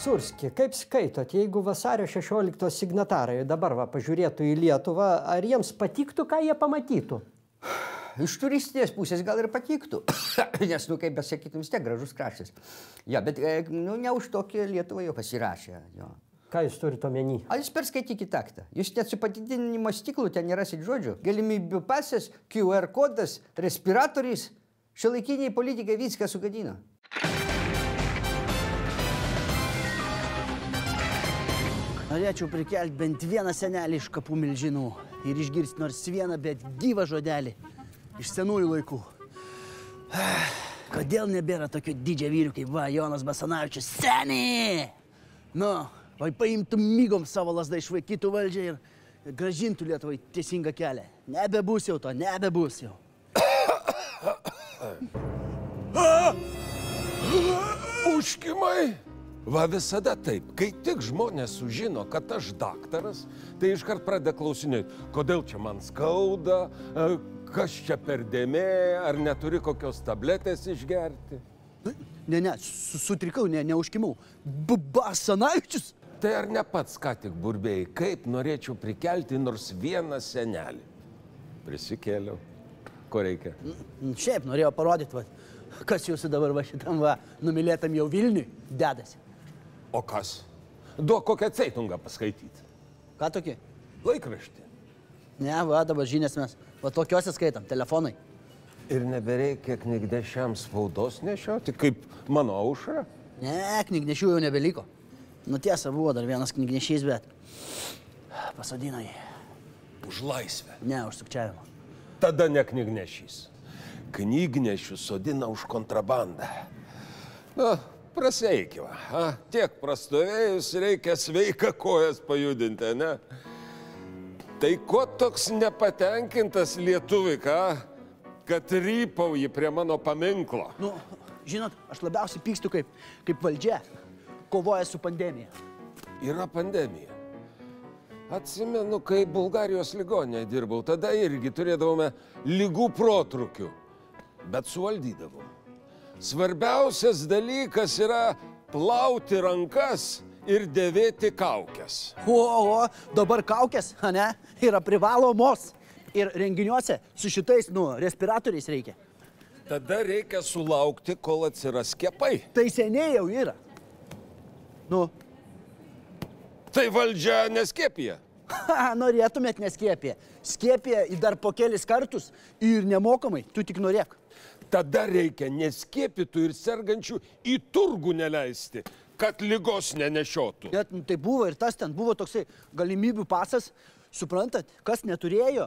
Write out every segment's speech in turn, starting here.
Surski, kaip skaitot, jeigu vasario 16 signatarai dabar va, pažiūrėtų į Lietuvą, ar jiems patiktų, ką jie pamatytų? Iš turistinės pusės gal ir patiktų, nes, nu, kaip besakytum, vis tiek gražus kraštas. Ja, bet, e, nu, ne už tokį Lietuvą jau pasirašė. Jo. Ką jūs turite omeny? A jūs perskaitykite aktą. Jūs net su padidinimo stiklu ten nerasit žodžių. Galimybių pasas, QR kodas, respiratoriais. Šiuolaikiniai politikai viską sugadino. Norėčiau prikelti bent vieną senelį iš kapų milžinų ir išgirsti nors vieną, bet gyvą žodelį iš senųjų laikų. Kodėl nebėra tokio didžio vyrių kaip va Jonas Basanavičius? Seniai! Nu, vai paimtų mygom savo lasdą, išvaikytų valdžią ir gražintų Lietuvai teisingą kelią. Nebebus jau to, nebebus jau. Užkimai! Va visada taip, kai tik žmonės sužino, kad aš daktaras, tai iškart pradeda klausinėti, kodėl čia man skauda, e, kas čia per dėmė, ar neturi kokios tabletės išgerti. Ne, ne, su- sutrikau, ne, neužkimau. Basanavičius? Tai ar ne pats ką tik burbėjai, kaip norėčiau prikelti nors vieną senelį? Prisikėliau. Ko reikia? Šiaip norėjau parodyti, va, kas jūsų dabar va šitam va numylėtam jau Vilniui dedasi. O kas? Duok kokią ceitungą paskaityti. Ką tokį? Laikraštį. Ne, va dabar žinias mes. Va tokiuose skaitam, telefonai. Ir nebereikia knygnešiam spaudos nešioti, kaip mano aušra. Ne, knygnešių jau nebeliko. Nu tiesa, buvo dar vienas knygnešys, bet pasodino jį. Už laisvę. Ne, už sukčiavimą. Tada ne knygnešys. Knygnešius sodina už kontrabandą. Na, praseikime. A, tiek prastovėjus reikia sveiką kojas pajudinti, ne? Tai ko toks nepatenkintas lietuvi, ką? Kad rypauji prie mano paminklo. Nu, žinot, aš labiausiai pykstu, kaip, kaip valdžia kovoja su pandemija. Yra pandemija. Atsimenu, kai Bulgarijos ligonėje dirbau, tada irgi turėdavome lygų protrukių, bet suvaldydavom. Svarbiausias dalykas yra plauti rankas ir dėvėti kaukės. O, o, dabar kaukės, ne, yra privalomos. Ir renginiuose su šitais, nu, respiratoriais reikia. Tada reikia sulaukti, kol atsiras skiepai. Tai seniai jau yra. Nu, Tai valdžia neskėpija. ha, norėtumėt neskiepė. Skiepė į dar po kelis kartus ir nemokamai, tu tik norėk. Tada reikia neskėpytų ir sergančių į turgų neleisti, kad lygos nenešiotų. Net nu, tai buvo ir tas ten buvo toksai galimybių pasas, suprantat, kas neturėjo,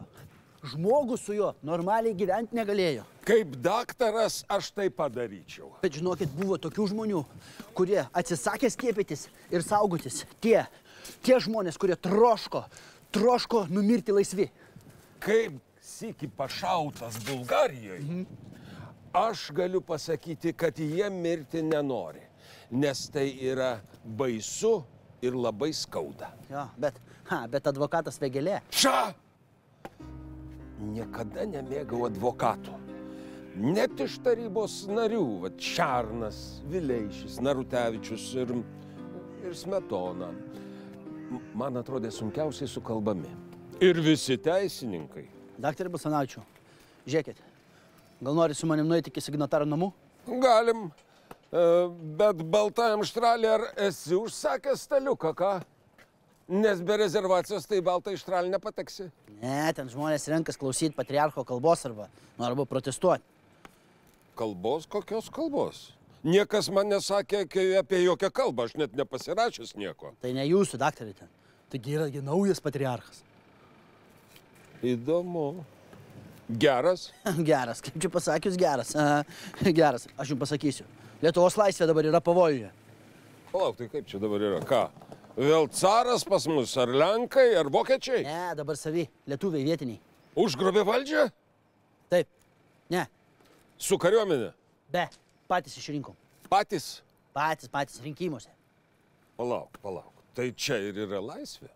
žmogus su juo normaliai gyventi negalėjo. Kaip daktaras aš tai padaryčiau. Bet žinokit, buvo tokių žmonių, kurie atsisakė skiepytis ir saugotis. Tie, tie žmonės, kurie troško, troško numirti laisvi. Kaip sėki pašautas Bulgarijoje, aš galiu pasakyti, kad jie mirti nenori, nes tai yra baisu ir labai skauda. Jo, bet, ha, bet advokatas Vegelė. Čia niekada nemėgau advokatų. Net iš tarybos narių, va Čarnas, Vileišis, Narutevičius ir, ir Smetona. Man atrodė sunkiausiai su kalbami. Ir visi teisininkai. Daktarė Basanavičiu, žiūrėkit, gal nori su manim nueiti iki signatarų namų? Galim, e, bet baltajam štralį ar esi užsakęs staliuką, ką? Nes be rezervacijos tai baltą ištralį nepateksi. Ne, ten žmonės renkas klausyti patriarcho kalbos arba, nu, arba protestuoti. Kalbos kokios kalbos? Niekas man nesakė apie jokią kalbą, aš net nepasirašęs nieko. Tai ne jūsų, daktarė, ten. Taigi yra naujas patriarchas. Įdomu. Geras. Geras, kaip čia pasakius, geras. Aha, Geras, aš jums pasakysiu. Lietuvos laisvė dabar yra pavojuje. Palauk, tai kaip čia dabar yra? Ką? Vėl caras pas mus, ar lenkai, ar vokiečiai? Ne, dabar savi, lietuviai vietiniai. Užgrobė valdžią? Taip, ne, Su kariuomenė? be, patys išrinkom. Patys? Patys, patys rinkimuose. Palauk, palauk. Tai čia ir yra laisvė.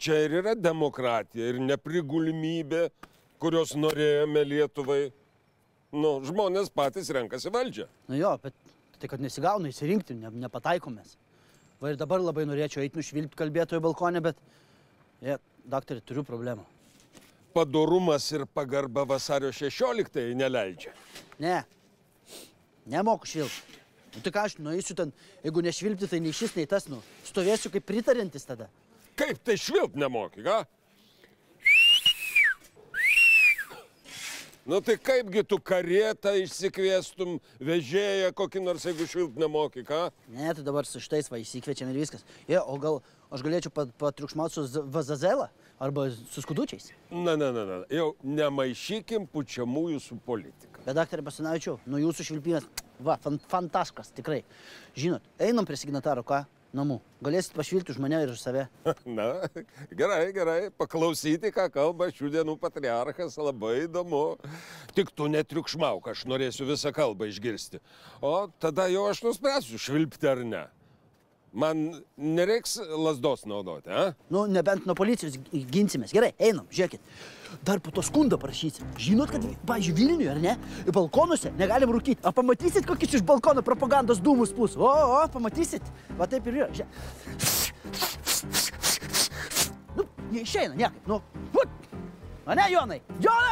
Čia ir yra demokratija ir neprigulimybė, kurios norėjome Lietuvai. Nu, žmonės patys renkasi valdžią. Nu jo, bet tai kad nesigauna įsirinkti, ne, nepataikomės. Va ir dabar labai norėčiau eiti nušvilpti kalbėtojo balkonę, bet... Je, daktarė, turiu problemų. Padorumas ir pagarba vasario 16 neleidžia. Ne. Nemoku švilpti. Nu ką aš nueisiu ten, jeigu nešvilpti, tai nei šis, nei tas, nu. Stovėsiu kaip pritarintis tada. Kaip tai švilpt nemoki, ką? Nu tai kaipgi tu karietą išsikviestum, vežėją kokį nors, jeigu švilpt nemoki, ką? Ne, tai dabar su šitais va įsikviečiam ir viskas. Je, o gal aš galėčiau pat- patriukšmauti su Vazazela arba su skudučiais. Na, na, na, na, jau nemaišykim pučiamųjų su politika. Bet daktarė Basanavičiau, nuo jūsų švilpimas, va, fan, fantastiškas, tikrai. Žinot, einam prie signataro, ką? Namų. Galėsit pašvilpti už mane ir už save. Na, gerai, gerai, paklausyti, ką kalba šių dienų patriarchas, labai įdomu. Tik tu netriukšmauk, aš norėsiu visą kalbą išgirsti. O tada jau aš nuspręsiu, švilpti ar ne. Man nereiks lasdos naudoti, a? Nu, nebent nuo policijos gi- ginsimės. Gerai, einam, žiūrėkit. Dar po to skundą parašysim. Žinot, kad, pažiūrėjau, Vilniuje, ar ne? Balkonuose negalim rūkyti. O pamatysit, kokius iš balkono propagandos dūmus pūs. O, o, pamatysit. Va taip ir yra. Nu, neišeina niekaip. Nu, vat. A ne, Jonai? Jonai!